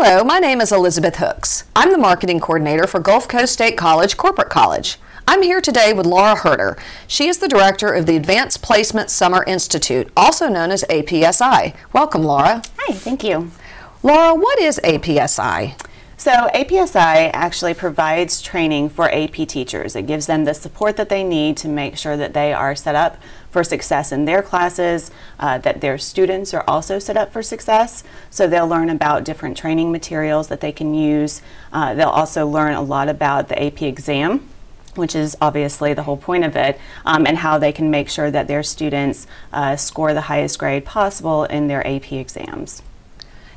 Hello, my name is Elizabeth Hooks. I'm the marketing coordinator for Gulf Coast State College Corporate College. I'm here today with Laura Herter. She is the director of the Advanced Placement Summer Institute, also known as APSI. Welcome, Laura. Hi, thank you. Laura, what is APSI? So APSI actually provides training for AP teachers. It gives them the support that they need to make sure that they are set up for success in their classes, uh, that their students are also set up for success. So they'll learn about different training materials that they can use. Uh, they'll also learn a lot about the AP exam which is obviously the whole point of it, um, and how they can make sure that their students uh, score the highest grade possible in their AP exams.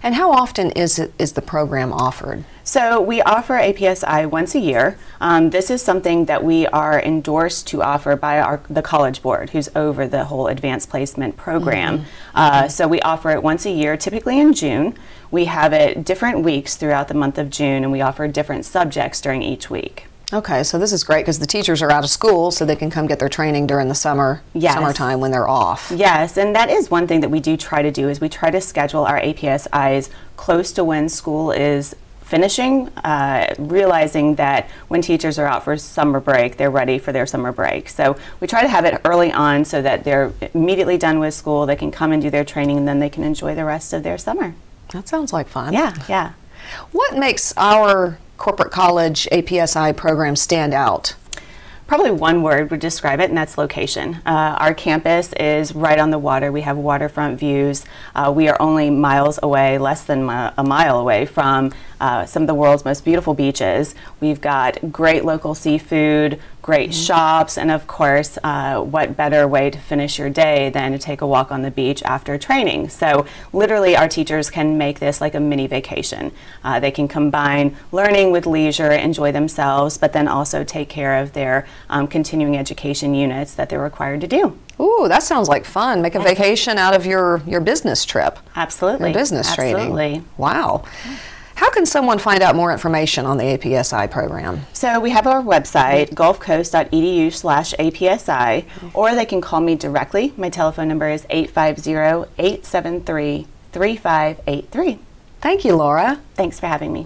And how often is, it, is the program offered? So we offer APSI once a year. Um, this is something that we are endorsed to offer by our, the College Board, who's over the whole advanced placement program. Mm -hmm. uh, so we offer it once a year, typically in June. We have it different weeks throughout the month of June, and we offer different subjects during each week. Okay, so this is great because the teachers are out of school, so they can come get their training during the summer yes. summertime when they're off. Yes, and that is one thing that we do try to do is we try to schedule our APSIs close to when school is finishing, uh, realizing that when teachers are out for summer break, they're ready for their summer break. So we try to have it early on so that they're immediately done with school, they can come and do their training, and then they can enjoy the rest of their summer. That sounds like fun. Yeah, yeah. What makes our corporate college APSI program stand out? Probably one word would describe it, and that's location. Uh, our campus is right on the water. We have waterfront views. Uh, we are only miles away, less than a mile away from uh, some of the world's most beautiful beaches. We've got great local seafood, great mm -hmm. shops, and of course, uh, what better way to finish your day than to take a walk on the beach after training? So, literally, our teachers can make this like a mini vacation. Uh, they can combine learning with leisure, enjoy themselves, but then also take care of their um, continuing education units that they're required to do. Ooh, that sounds like fun. Make a vacation out of your, your business trip. Absolutely. Your business Absolutely. training. Wow. How can someone find out more information on the APSI program? So we have our website, gulfcoast.edu slash APSI, or they can call me directly. My telephone number is 850-873-3583. Thank you, Laura. Thanks for having me.